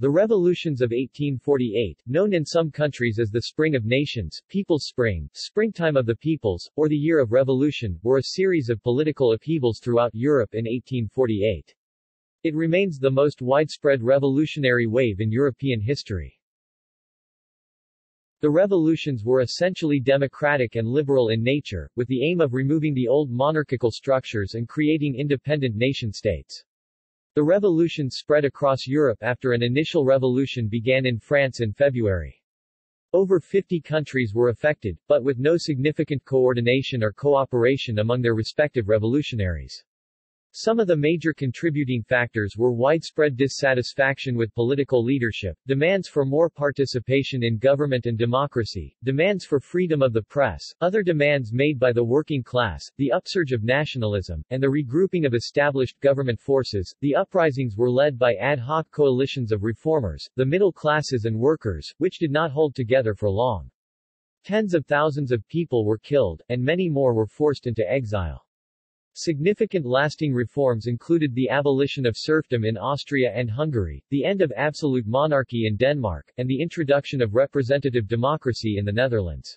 The revolutions of 1848, known in some countries as the Spring of Nations, People's Spring, Springtime of the Peoples, or the Year of Revolution, were a series of political upheavals throughout Europe in 1848. It remains the most widespread revolutionary wave in European history. The revolutions were essentially democratic and liberal in nature, with the aim of removing the old monarchical structures and creating independent nation-states. The revolution spread across Europe after an initial revolution began in France in February. Over 50 countries were affected, but with no significant coordination or cooperation among their respective revolutionaries. Some of the major contributing factors were widespread dissatisfaction with political leadership, demands for more participation in government and democracy, demands for freedom of the press, other demands made by the working class, the upsurge of nationalism, and the regrouping of established government forces. The uprisings were led by ad hoc coalitions of reformers, the middle classes and workers, which did not hold together for long. Tens of thousands of people were killed, and many more were forced into exile. Significant lasting reforms included the abolition of serfdom in Austria and Hungary, the end of absolute monarchy in Denmark, and the introduction of representative democracy in the Netherlands.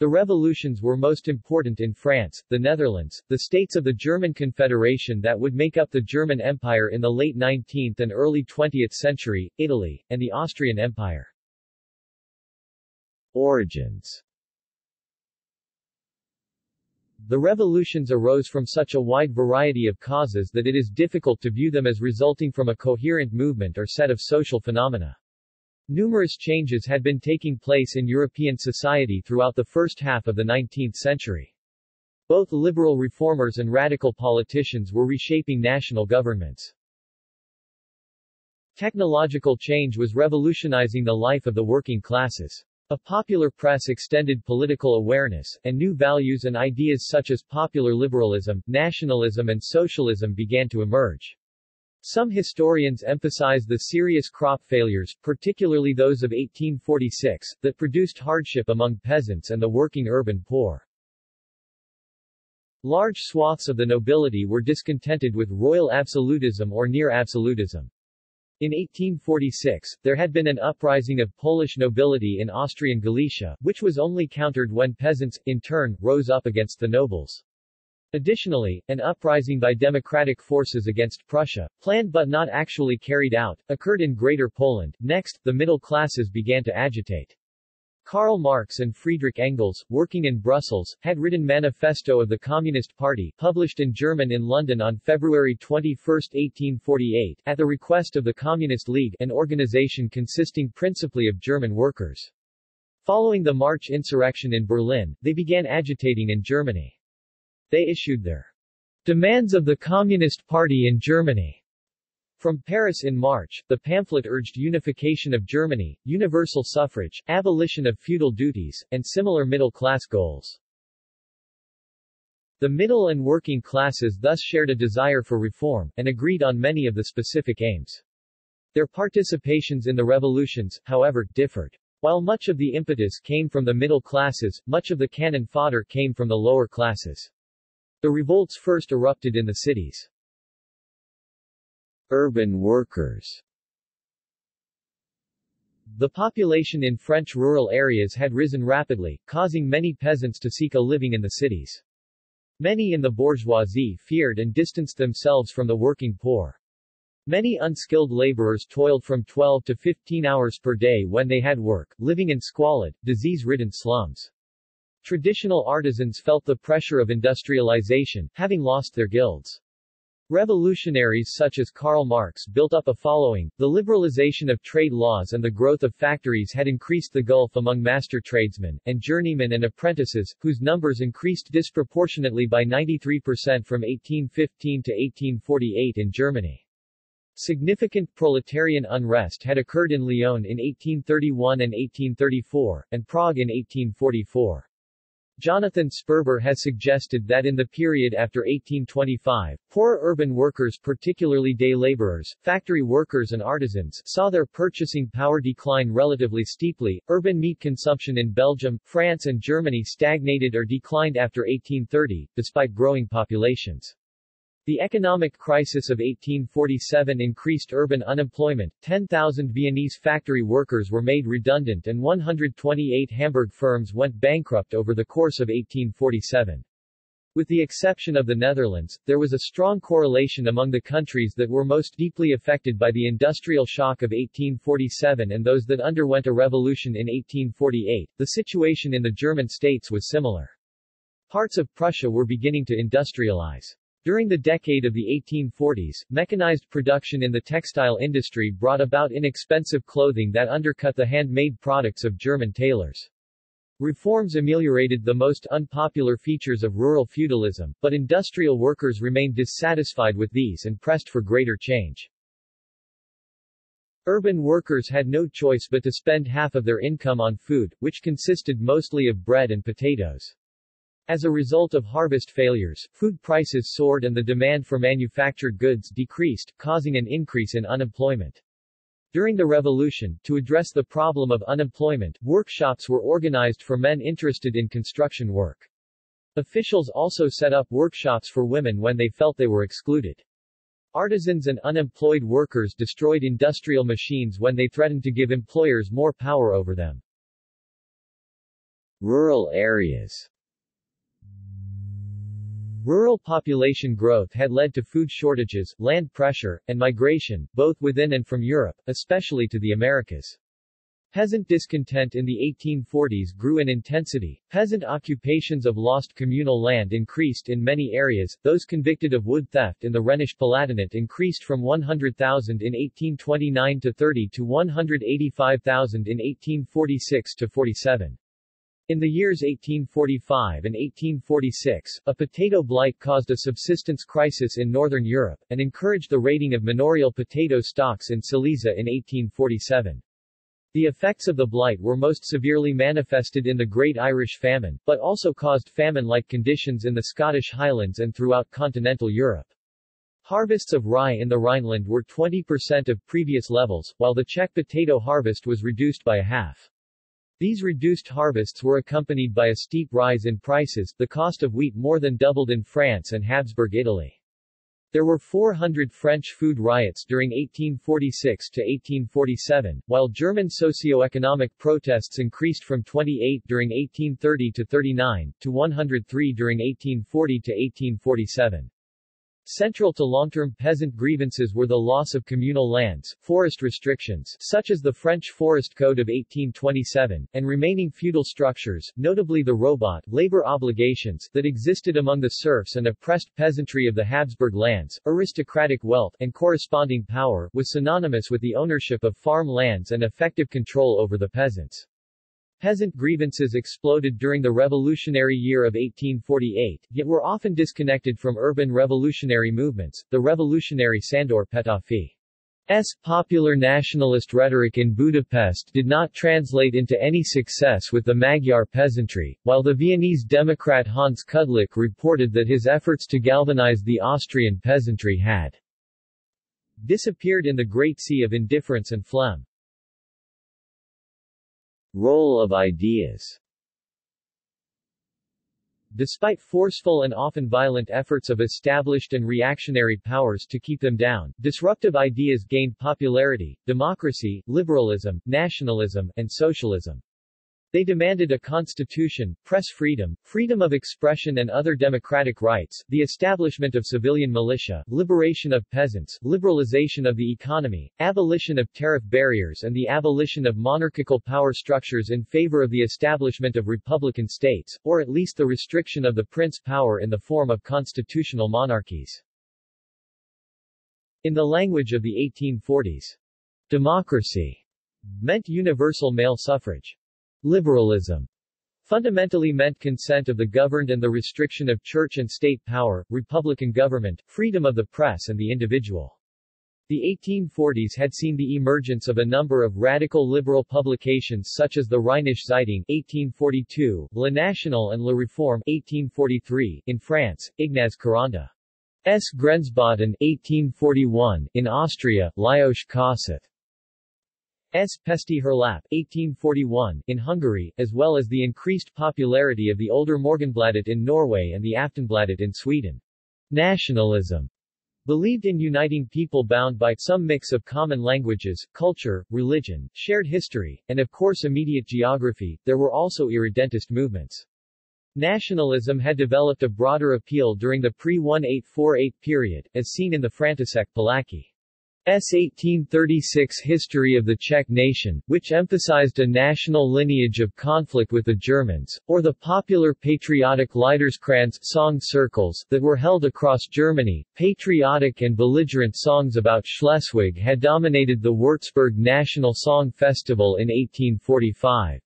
The revolutions were most important in France, the Netherlands, the states of the German Confederation that would make up the German Empire in the late 19th and early 20th century, Italy, and the Austrian Empire. Origins the revolutions arose from such a wide variety of causes that it is difficult to view them as resulting from a coherent movement or set of social phenomena. Numerous changes had been taking place in European society throughout the first half of the 19th century. Both liberal reformers and radical politicians were reshaping national governments. Technological change was revolutionizing the life of the working classes. A popular press extended political awareness, and new values and ideas such as popular liberalism, nationalism and socialism began to emerge. Some historians emphasize the serious crop failures, particularly those of 1846, that produced hardship among peasants and the working urban poor. Large swaths of the nobility were discontented with royal absolutism or near-absolutism. In 1846, there had been an uprising of Polish nobility in Austrian Galicia, which was only countered when peasants, in turn, rose up against the nobles. Additionally, an uprising by democratic forces against Prussia, planned but not actually carried out, occurred in Greater Poland. Next, the middle classes began to agitate. Karl Marx and Friedrich Engels, working in Brussels, had written Manifesto of the Communist Party, published in German in London on February 21, 1848, at the request of the Communist League, an organization consisting principally of German workers. Following the March insurrection in Berlin, they began agitating in Germany. They issued their demands of the Communist Party in Germany from Paris in March, the pamphlet urged unification of Germany, universal suffrage, abolition of feudal duties, and similar middle-class goals. The middle and working classes thus shared a desire for reform, and agreed on many of the specific aims. Their participations in the revolutions, however, differed. While much of the impetus came from the middle classes, much of the cannon fodder came from the lower classes. The revolts first erupted in the cities. Urban workers The population in French rural areas had risen rapidly, causing many peasants to seek a living in the cities. Many in the bourgeoisie feared and distanced themselves from the working poor. Many unskilled laborers toiled from 12 to 15 hours per day when they had work, living in squalid, disease-ridden slums. Traditional artisans felt the pressure of industrialization, having lost their guilds. Revolutionaries such as Karl Marx built up a following, the liberalization of trade laws and the growth of factories had increased the gulf among master tradesmen, and journeymen and apprentices, whose numbers increased disproportionately by 93% from 1815 to 1848 in Germany. Significant proletarian unrest had occurred in Lyon in 1831 and 1834, and Prague in 1844. Jonathan Sperber has suggested that in the period after 1825, poor urban workers particularly day laborers, factory workers and artisans saw their purchasing power decline relatively steeply. Urban meat consumption in Belgium, France and Germany stagnated or declined after 1830, despite growing populations. The economic crisis of 1847 increased urban unemployment, 10,000 Viennese factory workers were made redundant and 128 Hamburg firms went bankrupt over the course of 1847. With the exception of the Netherlands, there was a strong correlation among the countries that were most deeply affected by the industrial shock of 1847 and those that underwent a revolution in 1848. The situation in the German states was similar. Parts of Prussia were beginning to industrialize. During the decade of the 1840s, mechanized production in the textile industry brought about inexpensive clothing that undercut the handmade products of German tailors. Reforms ameliorated the most unpopular features of rural feudalism, but industrial workers remained dissatisfied with these and pressed for greater change. Urban workers had no choice but to spend half of their income on food, which consisted mostly of bread and potatoes. As a result of harvest failures, food prices soared and the demand for manufactured goods decreased, causing an increase in unemployment. During the revolution, to address the problem of unemployment, workshops were organized for men interested in construction work. Officials also set up workshops for women when they felt they were excluded. Artisans and unemployed workers destroyed industrial machines when they threatened to give employers more power over them. Rural areas Rural population growth had led to food shortages, land pressure, and migration, both within and from Europe, especially to the Americas. Peasant discontent in the 1840s grew in intensity. Peasant occupations of lost communal land increased in many areas. Those convicted of wood theft in the Rhenish Palatinate increased from 100,000 in 1829 to 30 to 185,000 in 1846 to 47. In the years 1845 and 1846, a potato blight caused a subsistence crisis in northern Europe, and encouraged the raiding of manorial potato stocks in Silesia in 1847. The effects of the blight were most severely manifested in the Great Irish Famine, but also caused famine-like conditions in the Scottish Highlands and throughout continental Europe. Harvests of rye in the Rhineland were 20% of previous levels, while the Czech potato harvest was reduced by a half. These reduced harvests were accompanied by a steep rise in prices, the cost of wheat more than doubled in France and Habsburg Italy. There were 400 French food riots during 1846 to 1847, while German socio-economic protests increased from 28 during 1830 to 39, to 103 during 1840 to 1847. Central to long-term peasant grievances were the loss of communal lands, forest restrictions such as the French Forest Code of 1827, and remaining feudal structures, notably the robot labor obligations that existed among the serfs and oppressed peasantry of the Habsburg lands. Aristocratic wealth and corresponding power was synonymous with the ownership of farm lands and effective control over the peasants. Peasant grievances exploded during the revolutionary year of 1848, yet were often disconnected from urban revolutionary movements. The revolutionary Sandor Petőfi's popular nationalist rhetoric in Budapest did not translate into any success with the Magyar peasantry, while the Viennese Democrat Hans Kudlich reported that his efforts to galvanize the Austrian peasantry had disappeared in the Great Sea of Indifference and Phlegm. Role of ideas Despite forceful and often violent efforts of established and reactionary powers to keep them down, disruptive ideas gained popularity, democracy, liberalism, nationalism, and socialism. They demanded a constitution, press freedom, freedom of expression and other democratic rights, the establishment of civilian militia, liberation of peasants, liberalization of the economy, abolition of tariff barriers and the abolition of monarchical power structures in favor of the establishment of republican states, or at least the restriction of the prince power in the form of constitutional monarchies. In the language of the 1840s, democracy meant universal male suffrage. Liberalism fundamentally meant consent of the governed and the restriction of church and state power, republican government, freedom of the press and the individual. The 1840s had seen the emergence of a number of radical liberal publications such as the Rheinische Zeitung 1842, Le National and Le Réforme 1843 in France, Ignaz Kuranda's Grenzboten 1841 in Austria, Lajos Kossuth S. Pesti Hírlap 1841 in Hungary, as well as the increased popularity of the older Morgenbladet in Norway and the Aftonbladet in Sweden. Nationalism Believed in uniting people bound by some mix of common languages, culture, religion, shared history, and of course immediate geography, there were also irredentist movements. Nationalism had developed a broader appeal during the pre-1848 period, as seen in the František Palacký. S. 1836 History of the Czech Nation, which emphasized a national lineage of conflict with the Germans, or the popular patriotic Liederkranz song circles that were held across Germany. Patriotic and belligerent songs about Schleswig had dominated the Würzburg National Song Festival in 1845.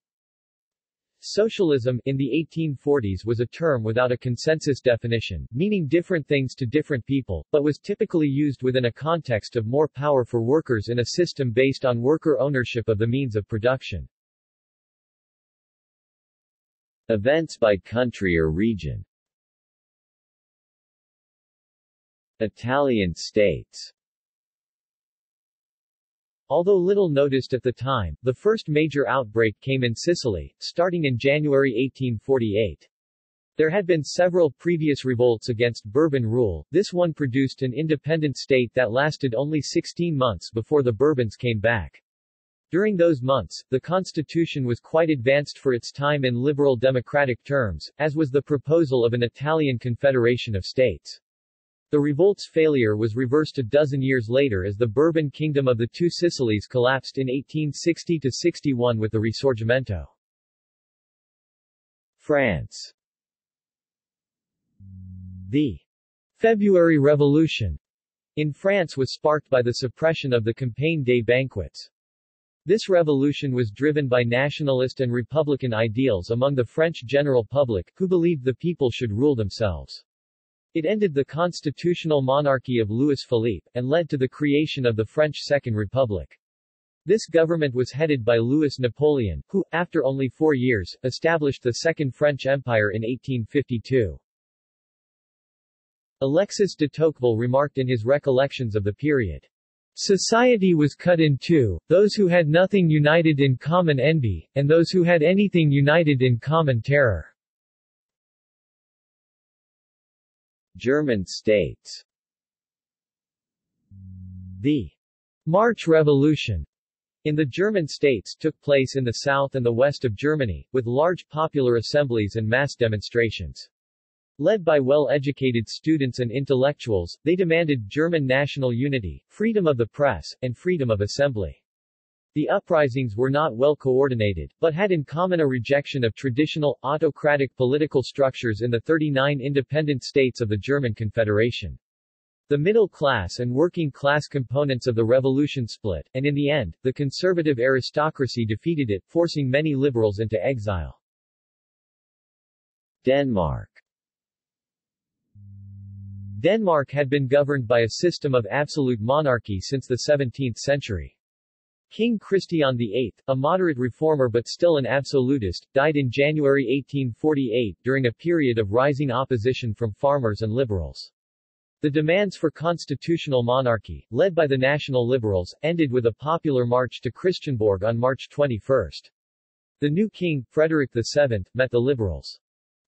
Socialism, in the 1840s was a term without a consensus definition, meaning different things to different people, but was typically used within a context of more power for workers in a system based on worker ownership of the means of production. Events by country or region Italian states Although little noticed at the time, the first major outbreak came in Sicily, starting in January 1848. There had been several previous revolts against Bourbon rule, this one produced an independent state that lasted only 16 months before the Bourbons came back. During those months, the constitution was quite advanced for its time in liberal democratic terms, as was the proposal of an Italian confederation of states. The revolt's failure was reversed a dozen years later as the Bourbon Kingdom of the Two Sicilies collapsed in 1860-61 with the Risorgimento. France The February Revolution in France was sparked by the suppression of the Campagne des banquets. This revolution was driven by nationalist and republican ideals among the French general public, who believed the people should rule themselves. It ended the constitutional monarchy of Louis Philippe, and led to the creation of the French Second Republic. This government was headed by Louis Napoleon, who, after only four years, established the Second French Empire in 1852. Alexis de Tocqueville remarked in his recollections of the period, Society was cut in two, those who had nothing united in common envy, and those who had anything united in common terror. German states The March Revolution in the German states took place in the south and the west of Germany, with large popular assemblies and mass demonstrations. Led by well-educated students and intellectuals, they demanded German national unity, freedom of the press, and freedom of assembly. The uprisings were not well coordinated, but had in common a rejection of traditional, autocratic political structures in the 39 independent states of the German Confederation. The middle class and working class components of the revolution split, and in the end, the conservative aristocracy defeated it, forcing many liberals into exile. Denmark Denmark had been governed by a system of absolute monarchy since the 17th century. King Christian VIII, a moderate reformer but still an absolutist, died in January 1848 during a period of rising opposition from farmers and liberals. The demands for constitutional monarchy, led by the National Liberals, ended with a popular march to Christiansborg on March 21. The new king, Frederick VII, met the liberals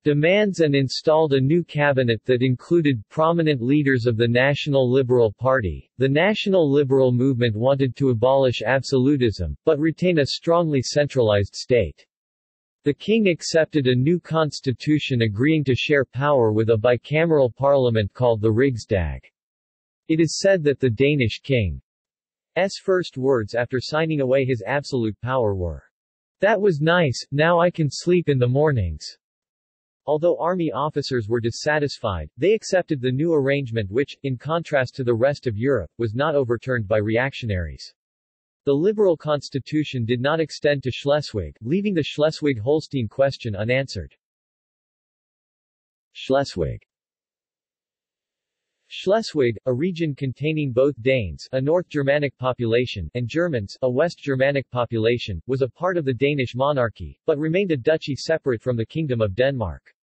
demands and installed a new cabinet that included prominent leaders of the National Liberal Party. The National Liberal movement wanted to abolish absolutism, but retain a strongly centralized state. The king accepted a new constitution agreeing to share power with a bicameral parliament called the Rigsdag. It is said that the Danish king's first words after signing away his absolute power were, That was nice, now I can sleep in the mornings. Although army officers were dissatisfied, they accepted the new arrangement which, in contrast to the rest of Europe, was not overturned by reactionaries. The liberal constitution did not extend to Schleswig, leaving the Schleswig-Holstein question unanswered. Schleswig Schleswig, a region containing both Danes a North Germanic population and Germans a West Germanic population, was a part of the Danish monarchy, but remained a duchy separate from the Kingdom of Denmark.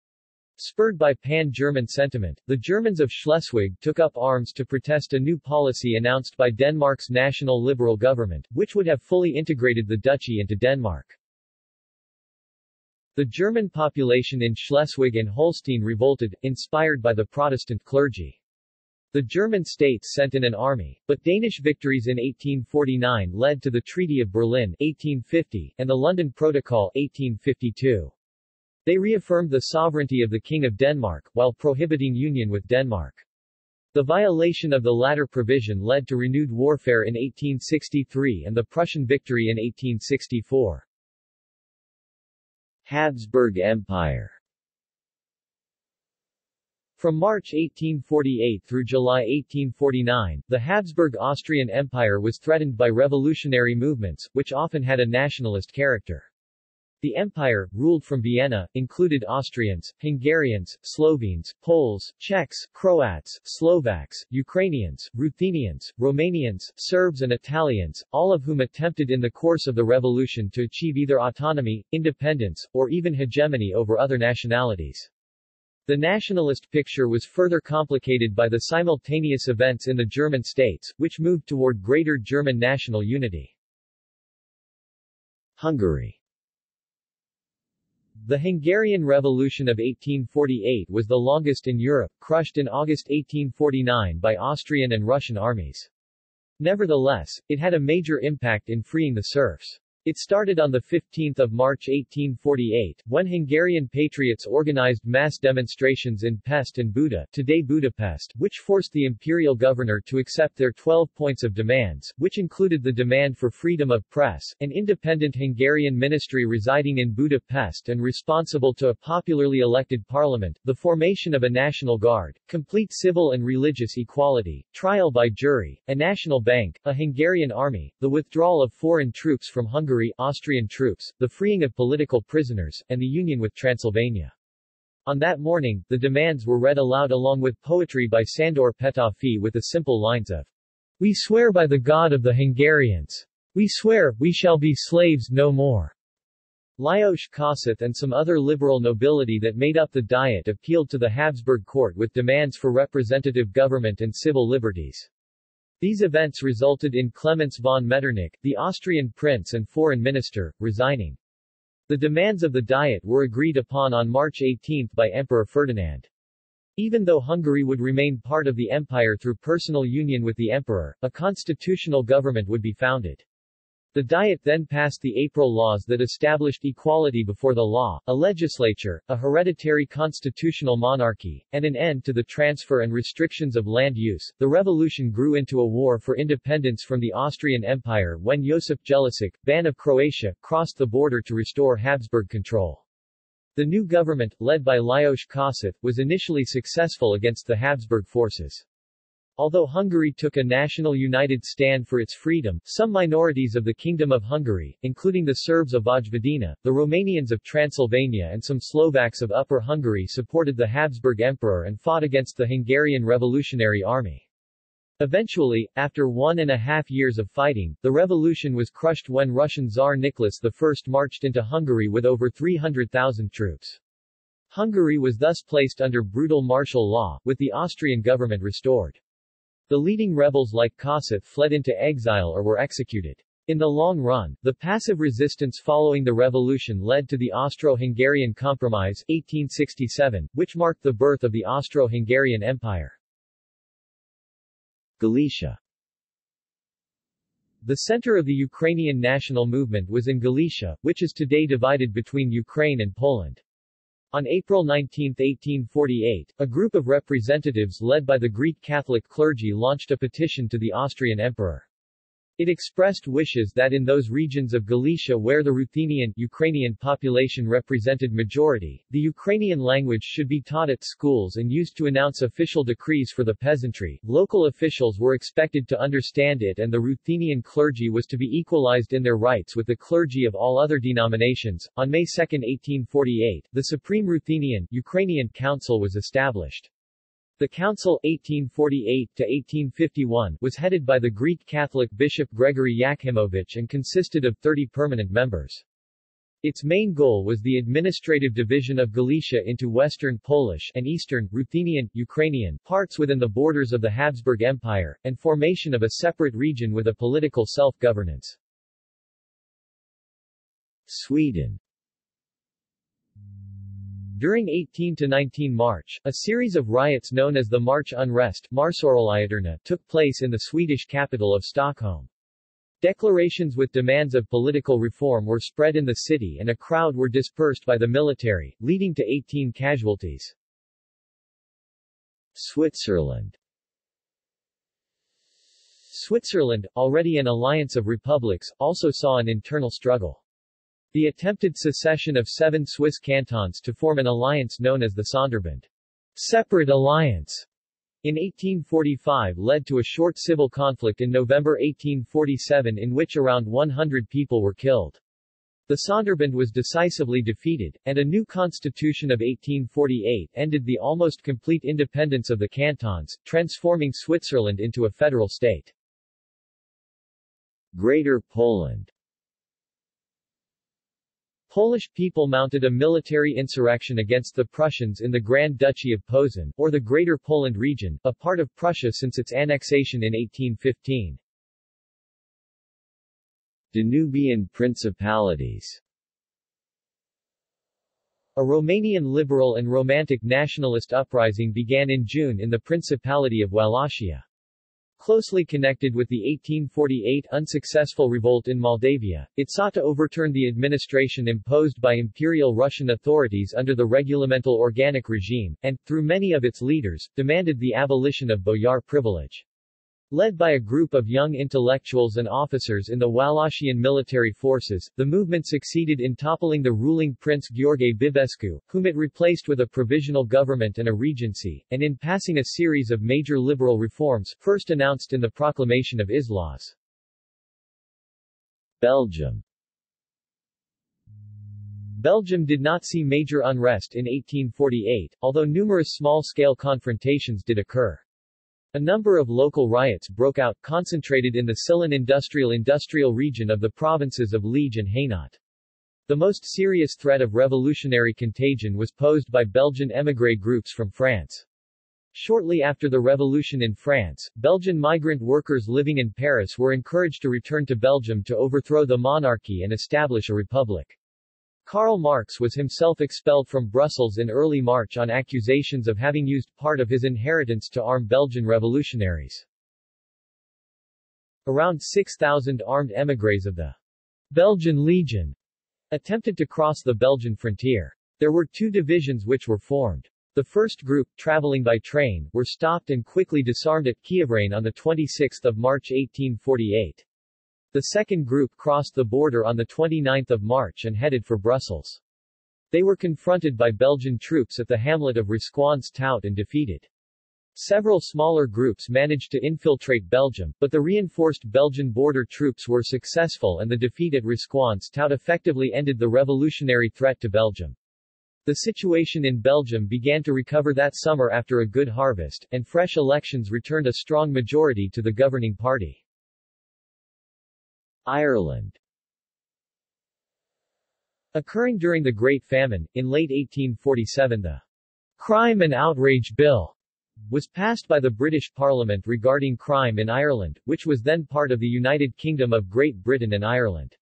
Spurred by pan-German sentiment, the Germans of Schleswig took up arms to protest a new policy announced by Denmark's national liberal government, which would have fully integrated the duchy into Denmark. The German population in Schleswig and Holstein revolted, inspired by the Protestant clergy. The German states sent in an army, but Danish victories in 1849 led to the Treaty of Berlin 1850 and the London Protocol 1852. They reaffirmed the sovereignty of the King of Denmark, while prohibiting union with Denmark. The violation of the latter provision led to renewed warfare in 1863 and the Prussian victory in 1864. Habsburg Empire from March 1848 through July 1849, the Habsburg Austrian Empire was threatened by revolutionary movements, which often had a nationalist character. The empire, ruled from Vienna, included Austrians, Hungarians, Slovenes, Poles, Czechs, Croats, Slovaks, Ukrainians, Ruthenians, Romanians, Serbs and Italians, all of whom attempted in the course of the revolution to achieve either autonomy, independence, or even hegemony over other nationalities. The nationalist picture was further complicated by the simultaneous events in the German states, which moved toward greater German national unity. Hungary the Hungarian Revolution of 1848 was the longest in Europe, crushed in August 1849 by Austrian and Russian armies. Nevertheless, it had a major impact in freeing the serfs. It started on 15 March 1848, when Hungarian patriots organized mass demonstrations in Pest and Buda today Budapest, which forced the imperial governor to accept their 12 points of demands, which included the demand for freedom of press, an independent Hungarian ministry residing in Budapest and responsible to a popularly elected parliament, the formation of a national guard, complete civil and religious equality, trial by jury, a national bank, a Hungarian army, the withdrawal of foreign troops from Hungary Hungary Austrian troops, the freeing of political prisoners, and the union with Transylvania. On that morning, the demands were read aloud along with poetry by Sandor Petőfi with the simple lines of We swear by the God of the Hungarians. We swear, we shall be slaves no more. Lajos Kossuth and some other liberal nobility that made up the Diet appealed to the Habsburg court with demands for representative government and civil liberties. These events resulted in Clemens von Metternich, the Austrian prince and foreign minister, resigning. The demands of the Diet were agreed upon on March 18 by Emperor Ferdinand. Even though Hungary would remain part of the empire through personal union with the emperor, a constitutional government would be founded. The Diet then passed the April laws that established equality before the law, a legislature, a hereditary constitutional monarchy, and an end to the transfer and restrictions of land use. The revolution grew into a war for independence from the Austrian Empire when Josip Jelačić, Ban of Croatia, crossed the border to restore Habsburg control. The new government, led by Lajos Kossuth, was initially successful against the Habsburg forces. Although Hungary took a national united stand for its freedom, some minorities of the Kingdom of Hungary, including the Serbs of Vojvodina, the Romanians of Transylvania and some Slovaks of Upper Hungary supported the Habsburg Emperor and fought against the Hungarian Revolutionary Army. Eventually, after one and a half years of fighting, the revolution was crushed when Russian Tsar Nicholas I marched into Hungary with over 300,000 troops. Hungary was thus placed under brutal martial law, with the Austrian government restored. The leading rebels like Kossuth fled into exile or were executed. In the long run, the passive resistance following the revolution led to the Austro-Hungarian Compromise 1867, which marked the birth of the Austro-Hungarian Empire. Galicia The center of the Ukrainian national movement was in Galicia, which is today divided between Ukraine and Poland. On April 19, 1848, a group of representatives led by the Greek Catholic clergy launched a petition to the Austrian emperor. It expressed wishes that in those regions of Galicia where the Ruthenian Ukrainian population represented majority, the Ukrainian language should be taught at schools and used to announce official decrees for the peasantry. Local officials were expected to understand it and the Ruthenian clergy was to be equalized in their rights with the clergy of all other denominations. On May 2, 1848, the Supreme Ruthenian Ukrainian Council was established. The council 1848-1851 was headed by the Greek Catholic Bishop Gregory Yakhimovich and consisted of 30 permanent members. Its main goal was the administrative division of Galicia into Western Polish and Eastern Ruthenian, Ukrainian parts within the borders of the Habsburg Empire, and formation of a separate region with a political self-governance. Sweden During 18 to 19 March, a series of riots known as the March Unrest took place in the Swedish capital of Stockholm. Declarations with demands of political reform were spread in the city and a crowd were dispersed by the military, leading to 18 casualties. Switzerland Switzerland, already an alliance of republics, also saw an internal struggle. The attempted secession of seven Swiss cantons to form an alliance known as the Sonderbund separate alliance in 1845 led to a short civil conflict in November 1847 in which around 100 people were killed. The Sonderbund was decisively defeated, and a new constitution of 1848 ended the almost complete independence of the cantons, transforming Switzerland into a federal state. Greater Poland Polish people mounted a military insurrection against the Prussians in the Grand Duchy of Posen, or the Greater Poland region, a part of Prussia since its annexation in 1815. Danubian Principalities A Romanian liberal and romantic nationalist uprising began in June in the Principality of Wallachia. Closely connected with the 1848 unsuccessful revolt in Moldavia, it sought to overturn the administration imposed by Imperial Russian authorities under the Regulamentul Organic regime, and, through many of its leaders, demanded the abolition of boyar privilege. Led by a group of young intellectuals and officers in the Wallachian military forces, the movement succeeded in toppling the ruling Prince Gheorghe Bibescu, whom it replaced with a provisional government and a regency, and in passing a series of major liberal reforms, first announced in the proclamation of Islaz. Belgium Belgium did not see major unrest in 1848, although numerous small-scale confrontations did occur. A number of local riots broke out, concentrated in the Sillon industrial industrial region of the provinces of Liege and Hainaut. The most serious threat of revolutionary contagion was posed by Belgian émigré groups from France. Shortly after the revolution in France, Belgian migrant workers living in Paris were encouraged to return to Belgium to overthrow the monarchy and establish a republic. Karl Marx was himself expelled from Brussels in early March on accusations of having used part of his inheritance to arm Belgian revolutionaries. Around 6,000 armed émigrés of the Belgian Legion attempted to cross the Belgian frontier. There were two divisions which were formed. The first group, traveling by train, were stopped and quickly disarmed at Quiévrain on 26 March 1848. The second group crossed the border on 29 March and headed for Brussels. They were confronted by Belgian troops at the hamlet of Risquons-Tout and defeated. Several smaller groups managed to infiltrate Belgium, but the reinforced Belgian border troops were successful and the defeat at Risquons-Tout effectively ended the revolutionary threat to Belgium. The situation in Belgium began to recover that summer after a good harvest, and fresh elections returned a strong majority to the governing party. Ireland Occurring during the Great Famine, in late 1847 the Crime and Outrage Bill was passed by the British Parliament regarding crime in Ireland, which was then part of the United Kingdom of Great Britain and Ireland.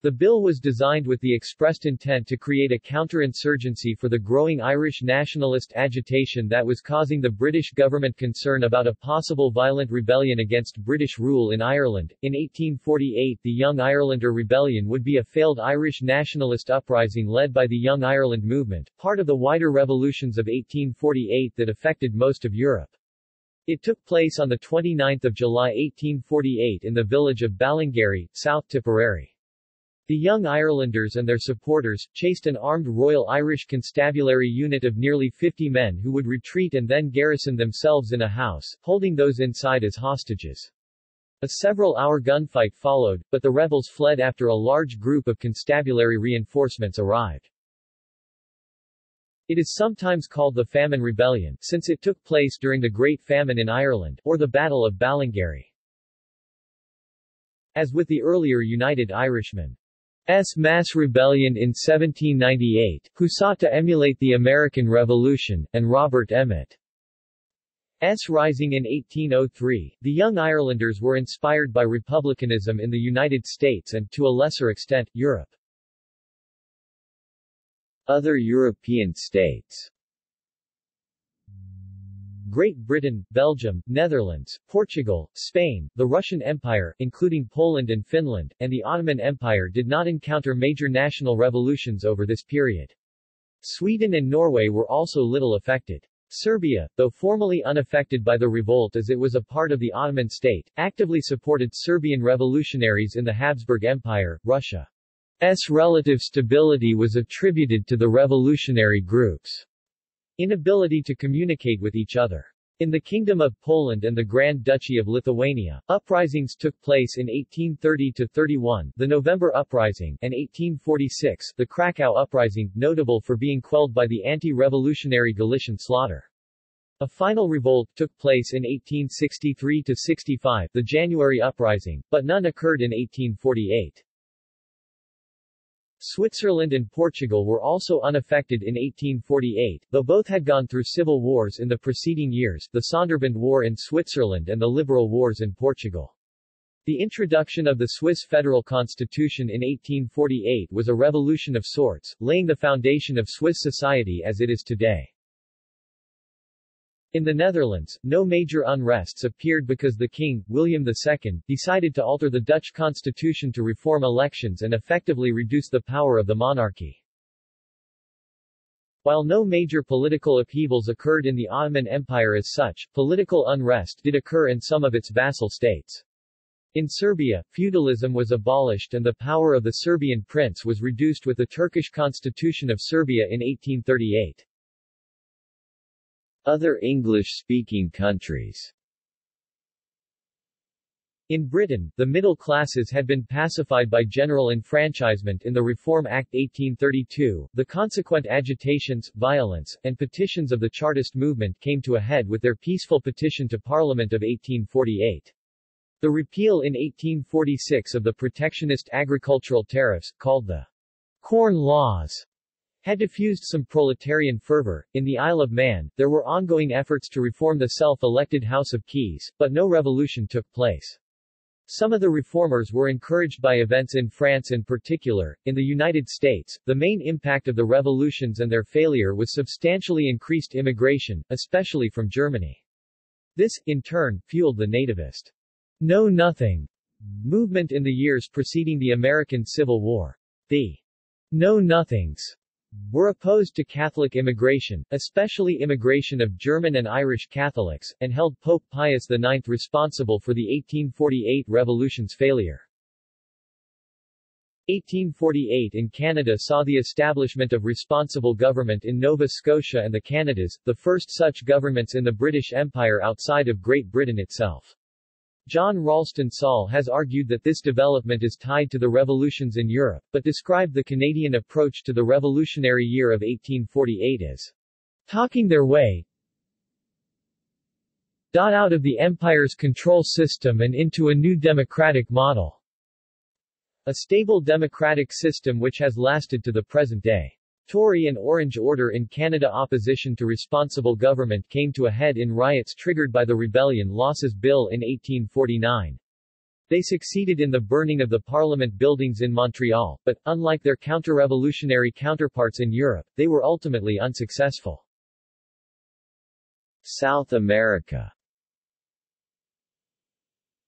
The bill was designed with the expressed intent to create a counterinsurgency for the growing Irish nationalist agitation that was causing the British government concern about a possible violent rebellion against British rule in Ireland. In 1848 the Young Irelander Rebellion would be a failed Irish nationalist uprising led by the Young Ireland movement, part of the wider revolutions of 1848 that affected most of Europe. It took place on 29 July 1848 in the village of Ballingarry, South Tipperary. The Young Irelanders and their supporters, chased an armed Royal Irish Constabulary unit of nearly 50 men who would retreat and then garrison themselves in a house, holding those inside as hostages. A several-hour gunfight followed, but the rebels fled after a large group of constabulary reinforcements arrived. It is sometimes called the Famine Rebellion, since it took place during the Great Famine in Ireland, or the Battle of Ballingarry. As with the earlier United Irishmen, S. mass rebellion in 1798, who sought to emulate the American Revolution, and Robert Emmet. S. rising in 1803, the Young Irelanders were inspired by republicanism in the United States and, to a lesser extent, Europe. Other European states Great Britain, Belgium, Netherlands, Portugal, Spain, the Russian Empire, including Poland and Finland, and the Ottoman Empire did not encounter major national revolutions over this period. Sweden and Norway were also little affected. Serbia, though formally unaffected by the revolt as it was a part of the Ottoman state, actively supported Serbian revolutionaries in the Habsburg Empire. Russia's relative stability was attributed to the revolutionary groups' inability to communicate with each other. In the Kingdom of Poland and the Grand Duchy of Lithuania, uprisings took place in 1830-31, the November Uprising, and 1846, the Krakow Uprising, notable for being quelled by the anti-revolutionary Galician slaughter. A final revolt took place in 1863-65, the January Uprising, but none occurred in 1848. Switzerland and Portugal were also unaffected in 1848, though both had gone through civil wars in the preceding years, the Sonderbund War in Switzerland and the Liberal Wars in Portugal. The introduction of the Swiss federal constitution in 1848 was a revolution of sorts, laying the foundation of Swiss society as it is today. In the Netherlands, no major unrests appeared because the king, William II, decided to alter the Dutch constitution to reform elections and effectively reduce the power of the monarchy. While no major political upheavals occurred in the Ottoman Empire as such, political unrest did occur in some of its vassal states. In Serbia, feudalism was abolished and the power of the Serbian prince was reduced with the Turkish Constitution of Serbia in 1838. Other English-speaking countries in Britain, the middle classes had been pacified by general enfranchisement in the Reform Act 1832. The consequent agitations, violence, and petitions of the Chartist movement came to a head with their peaceful petition to Parliament of 1848. The repeal in 1846 of the protectionist agricultural tariffs, called the Corn Laws, had diffused some proletarian fervor. In the Isle of Man, there were ongoing efforts to reform the self-elected House of Keys, but no revolution took place. Some of the reformers were encouraged by events in France in particular. In the United States, the main impact of the revolutions and their failure was substantially increased immigration, especially from Germany. This, in turn, fueled the nativist Know Nothing movement in the years preceding the American Civil War. The Know Nothings were opposed to Catholic immigration, especially immigration of German and Irish Catholics, and held Pope Pius IX responsible for the 1848 revolution's failure. 1848 in Canada saw the establishment of responsible government in Nova Scotia and the Canadas, the first such governments in the British Empire outside of Great Britain itself. John Ralston Saul has argued that this development is tied to the revolutions in Europe, but described the Canadian approach to the revolutionary year of 1848 as talking their way out of the empire's control system and into a new democratic model. A stable democratic system which has lasted to the present day. Tory and Orange Order in Canada opposition to responsible government came to a head in riots triggered by the Rebellion Losses Bill in 1849. They succeeded in the burning of the Parliament buildings in Montreal, but, unlike their counter-revolutionary counterparts in Europe, they were ultimately unsuccessful. South America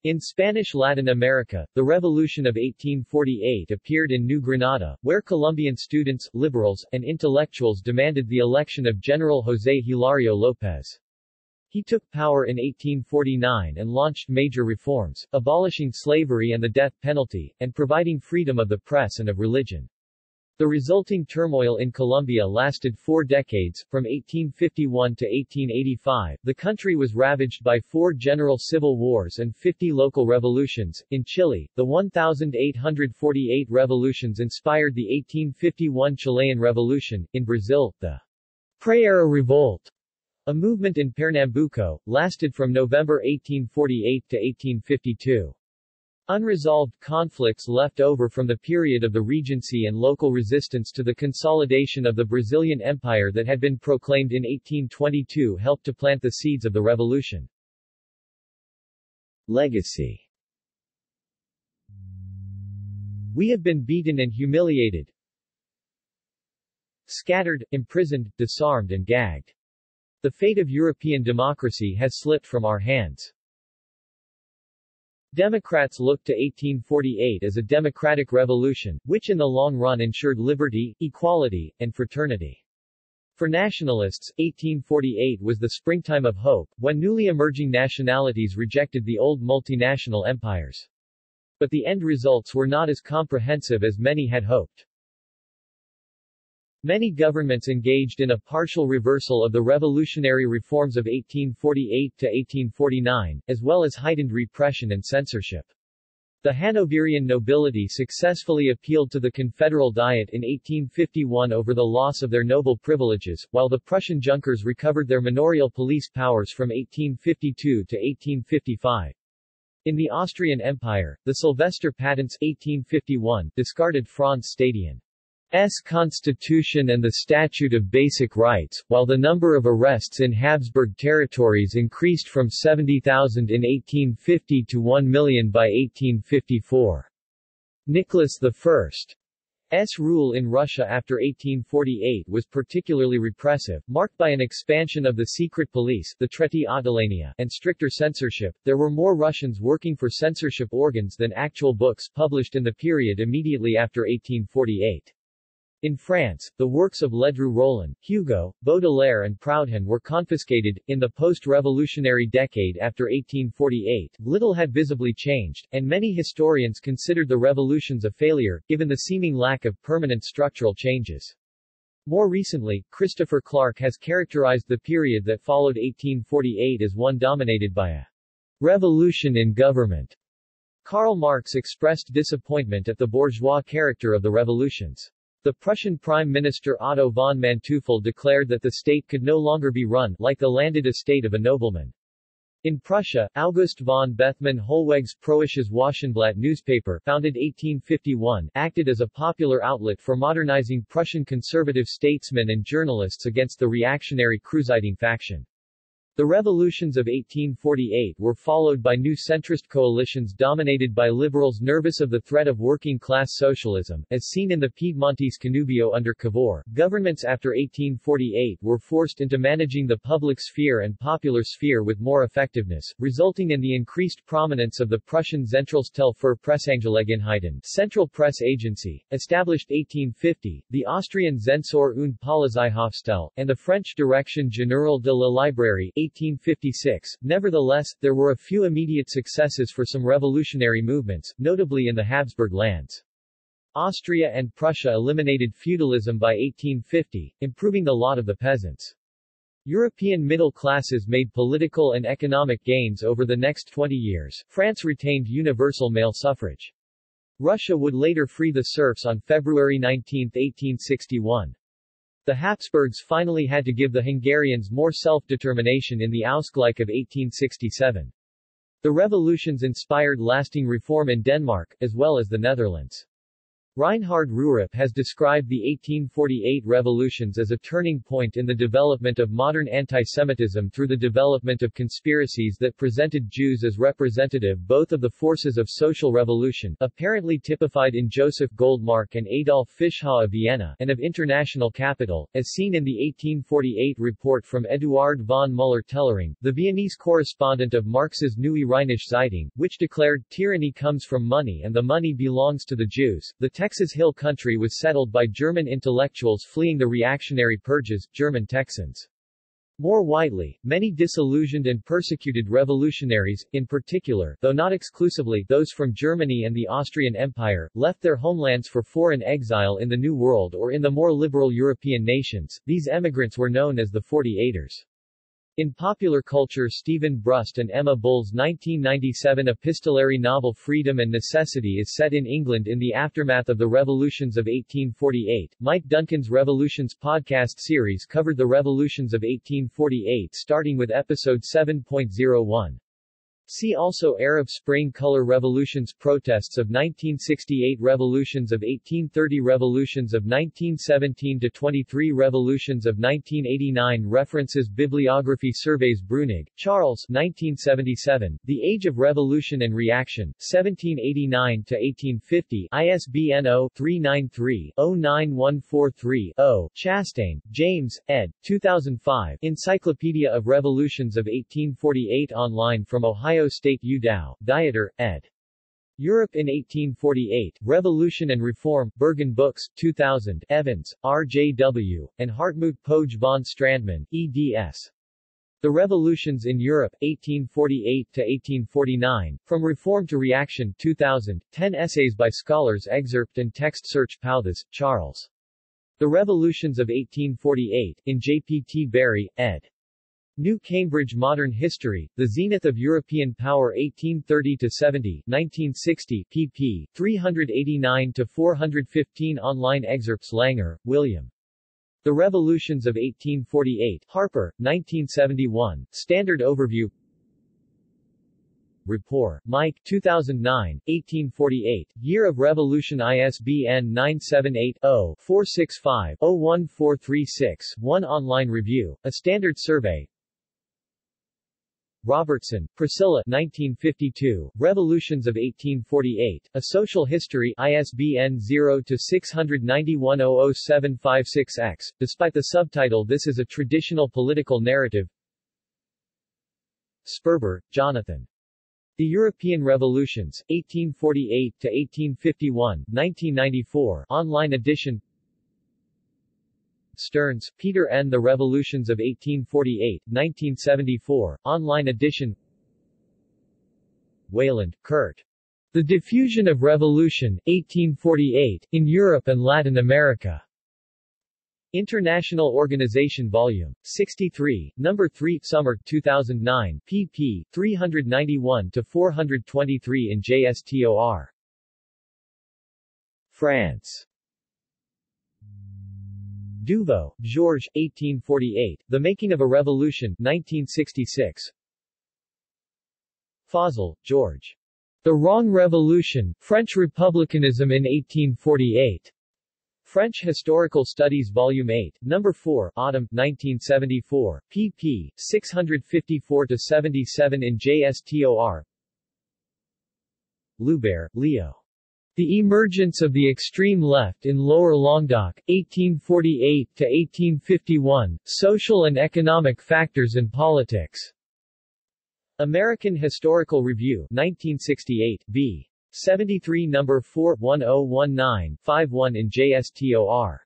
in Spanish Latin America, the Revolution of 1848 appeared in New Granada, where Colombian students, liberals, and intellectuals demanded the election of General José Hilario López. He took power in 1849 and launched major reforms, abolishing slavery and the death penalty, and providing freedom of the press and of religion. The resulting turmoil in Colombia lasted four decades, from 1851 to 1885. The country was ravaged by four general civil wars and 50 local revolutions. In Chile, the 1848 revolutions inspired the 1851 Chilean Revolution. In Brazil, the Praieira Revolt, a movement in Pernambuco, lasted from November 1848 to 1852. Unresolved conflicts left over from the period of the Regency and local resistance to the consolidation of the Brazilian Empire that had been proclaimed in 1822 helped to plant the seeds of the revolution. Legacy We have been beaten and humiliated. scattered, imprisoned, disarmed and gagged. The fate of European democracy has slipped from our hands. Democrats looked to 1848 as a democratic revolution, which in the long run ensured liberty, equality, and fraternity. For nationalists, 1848 was the springtime of hope, when newly emerging nationalities rejected the old multinational empires. But the end results were not as comprehensive as many had hoped. Many governments engaged in a partial reversal of the revolutionary reforms of 1848 to 1849, as well as heightened repression and censorship. The Hanoverian nobility successfully appealed to the Confederal Diet in 1851 over the loss of their noble privileges, while the Prussian Junkers recovered their manorial police powers from 1852 to 1855. In the Austrian Empire, the Sylvester Patents 1851 discarded Franz Stadion. S. constitution and the Statute of Basic Rights, while the number of arrests in Habsburg territories increased from 70,000 in 1850 to 1 million by 1854. Nicholas I's rule in Russia after 1848 was particularly repressive, marked by an expansion of the secret police the Tretiye Otdelenie, and stricter censorship. There were more Russians working for censorship organs than actual books published in the period immediately after 1848. In France, the works of Ledru Rollin, Hugo, Baudelaire and Proudhon were confiscated. In the post-revolutionary decade after 1848, little had visibly changed, and many historians considered the revolutions a failure, given the seeming lack of permanent structural changes. More recently, Christopher Clark has characterized the period that followed 1848 as one dominated by a revolution in government. Karl Marx expressed disappointment at the bourgeois character of the revolutions. The Prussian Prime Minister Otto von Manteuffel declared that the state could no longer be run like the landed estate of a nobleman. In Prussia, August von Bethmann Hollweg's Preußisches Wochenblatt newspaper, founded 1851, acted as a popular outlet for modernizing Prussian conservative statesmen and journalists against the reactionary Kreuzzeitung faction. The revolutions of 1848 were followed by new centrist coalitions dominated by liberals nervous of the threat of working-class socialism, as seen in the Piedmontese Connubio under Cavour. Governments after 1848 were forced into managing the public sphere and popular sphere with more effectiveness, resulting in the increased prominence of the Prussian Zentralstelle für Pressangelegenheiten Central Press Agency, established 1850, the Austrian Zensor und Polizeihofstelle, and the French Direction Générale de la Librairie 1856. Nevertheless, there were a few immediate successes for some revolutionary movements, notably in the Habsburg lands. Austria and Prussia eliminated feudalism by 1850, improving the lot of the peasants. European middle classes made political and economic gains over the next 20 years. France retained universal male suffrage. Russia would later free the serfs on February 19, 1861. The Habsburgs finally had to give the Hungarians more self-determination in the Ausgleich of 1867. The revolutions inspired lasting reform in Denmark, as well as the Netherlands. Reinhard Rurup has described the 1848 revolutions as a turning point in the development of modern anti-Semitism through the development of conspiracies that presented Jews as representative both of the forces of social revolution apparently typified in Joseph Goldmark and Adolf Fischhof of Vienna and of international capital, as seen in the 1848 report from Eduard von Müller-Tellering, the Viennese correspondent of Marx's Neue Rheinische Zeitung, which declared, tyranny comes from money and the money belongs to the Jews. The Texas Hill Country was settled by German intellectuals fleeing the reactionary purges, German Texans. More widely, many disillusioned and persecuted revolutionaries, in particular, though not exclusively, those from Germany and the Austrian Empire, left their homelands for foreign exile in the New World or in the more liberal European nations. These emigrants were known as the Forty-Eighters. In popular culture Steven Brust and Emma Bull's 1997 epistolary novel Freedom and Necessity is set in England in the aftermath of the revolutions of 1848. Mike Duncan's Revolutions podcast series covered the revolutions of 1848 starting with episode 7.01. See also Arab Spring Color Revolutions Protests of 1968 Revolutions of 1830 Revolutions of 1917-23 Revolutions of 1989 References Bibliography Surveys Breunig, Charles 1977, The Age of Revolution and Reaction, 1789-1850 ISBN 0-393-09143-0 Chastain, James, ed. 2005 Encyclopedia of Revolutions of 1848 online from Ohio State UW, Dieter, ed. Europe in 1848, Revolution and Reform, Berghahn Books, 2000, Evans, R.J.W., and Hartmut Pogge von Strandmann, eds. The Revolutions in Europe, 1848-1849, From Reform to Reaction, 2000, 10 essays by scholars excerpt and text search Pouthas, Charles. The Revolutions of 1848, in J. P. T. Bury, ed. New Cambridge Modern History, The Zenith of European Power 1830-70, 1960, pp. 389-415 Online excerpts Langer, William. The Revolutions of 1848, Harper, 1971, Standard Overview Rapport, Mike 2009, 1848, Year of Revolution ISBN 978-0-465-01436-1 Online Review, A Standard Survey Robertson, Priscilla 1952, Revolutions of 1848, A Social History ISBN 0-691-00756-X. Despite the subtitle this is a traditional political narrative Sperber, Jonathan. The European Revolutions, 1848-1851, 1994 online edition Stearns, Peter N. The Revolutions of 1848, 1974, online edition Weyland, Kurt. The Diffusion of Revolution, 1848, in Europe and Latin America. International Organization Volume 63, Number 3, Summer 2009, pp. 391-423 in JSTOR. France Duveau, Georges, 1848, The Making of a Revolution, 1966. Fasel, George. The Wrong Revolution, French Republicanism in 1848. French Historical Studies Volume 8, No. 4, Autumn, 1974, pp. 654-77 in JSTOR. Loubère, Leo. The Emergence of the Extreme Left in Lower Languedoc, 1848-1851, Social and Economic Factors in Politics. American Historical Review, 1968, v. 73 No. 4, 1019-51 in JSTOR.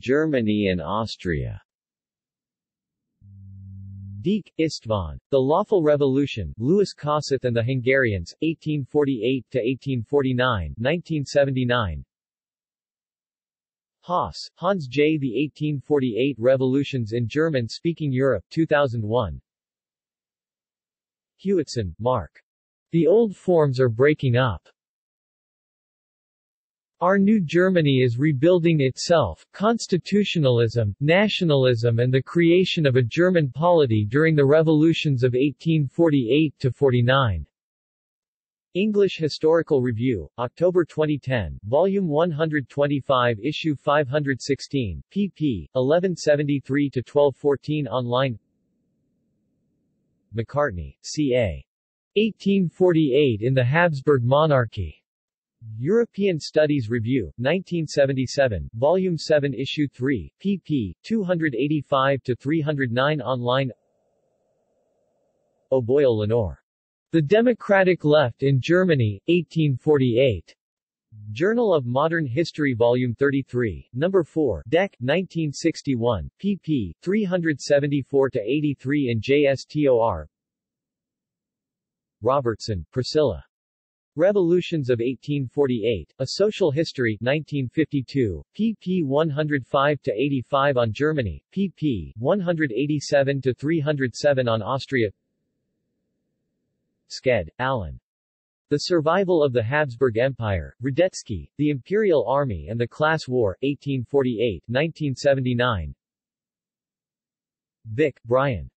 Germany and Austria Deák, István. The Lawful Revolution, Louis Kossuth and the Hungarians, 1848-1849, 1979 Haas, Hans J. The 1848 Revolutions in German-Speaking Europe, 2001 Hewitson, Mark. The Old Forms Are Breaking Up. Our new Germany is rebuilding itself, constitutionalism, nationalism and the creation of a German polity during the revolutions of 1848-49. English Historical Review, October 2010, Volume 125 Issue 516, pp. 1173-1214 online Macartney, C.A. 1848 in the Habsburg Monarchy. European Studies Review, 1977, Volume 7 Issue 3, pp. 285-309 online O'Boyle Lenore. The Democratic Left in Germany, 1848. Journal of Modern History Volume 33, No. 4, Dec. 1961, pp. 374-83 in JSTOR Robertson, Priscilla. Revolutions of 1848, A Social History 1952, pp 105-85 on Germany, pp 187-307 on Austria Sked, Alan. The Survival of the Habsburg Empire, Radetzky, The Imperial Army and the Class War, 1848-1979 Vick, Brian.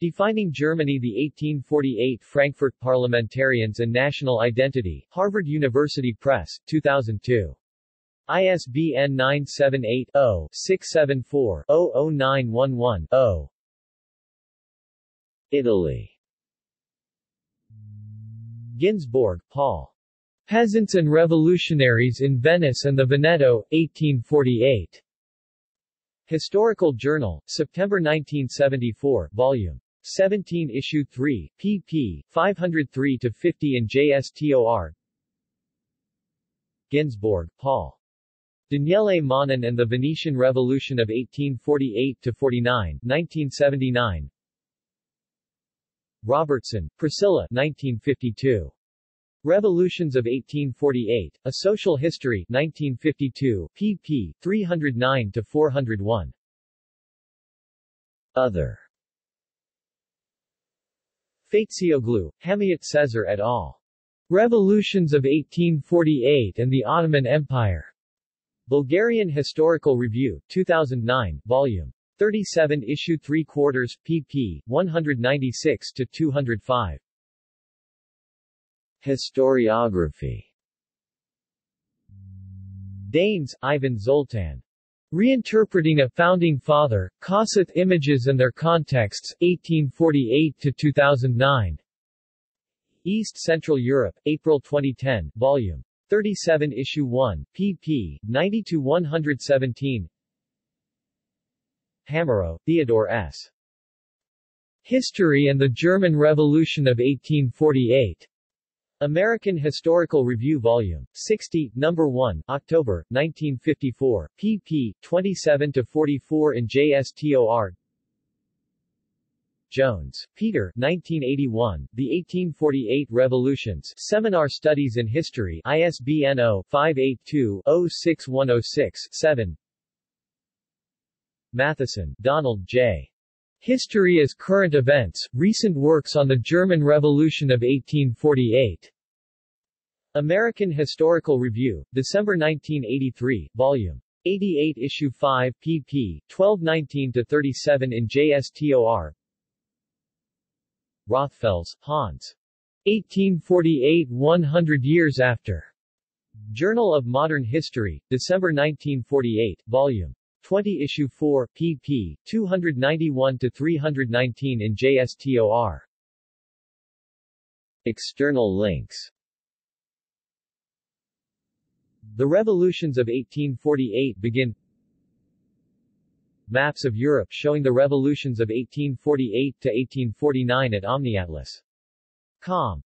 Defining Germany The 1848 Frankfurt Parliamentarians and National Identity, Harvard University Press, 2002. ISBN 978-0-674-00911-0. Italy Ginsborg, Paul. Peasants and Revolutionaries in Venice and the Veneto, 1848. Historical Journal, September 1974, Volume 17 Issue 3, pp. 503-50 in JSTOR Ginsborg, Paul. Daniele Manin and the Venetian Revolution of 1848-49, 1979 Robertson, Priscilla 1952. Revolutions of 1848, A Social History 1952, pp. 309-401 Other Feyzioğlu, Hamiyet Sezer et al. Revolutions of 1848 and the Ottoman Empire. Bulgarian Historical Review, 2009, Volume 37 Issue 3 quarters, pp. 196-205. Historiography Dénes, Ivan Zoltan. Reinterpreting a Founding Father, Kossuth Images and Their Contexts, 1848-2009. East Central Europe, April 2010, Volume 37 Issue 1, pp. 90-117 Hamerow, Theodore S. History and the German Revolution of 1848. American Historical Review Volume 60, Number 1, October 1954, pp. 27-44 in JSTOR. Jones, Peter 1981, The 1848 Revolutions, Seminar Studies in History ISBN 0-582-06106-7 Mattheisen, Donald J. History as Current Events, Recent Works on the German Revolution of 1848. American Historical Review, December 1983, Volume 88 Issue 5 pp. 1219-37 in JSTOR Rothfels, Hans. 1848 100 Years After. Journal of Modern History, December 1948, Volume 20 Issue 4, pp. 291-319 in JSTOR. External links The revolutions of 1848 begin Maps of Europe showing the revolutions of 1848 to 1849 at OmniAtlas.com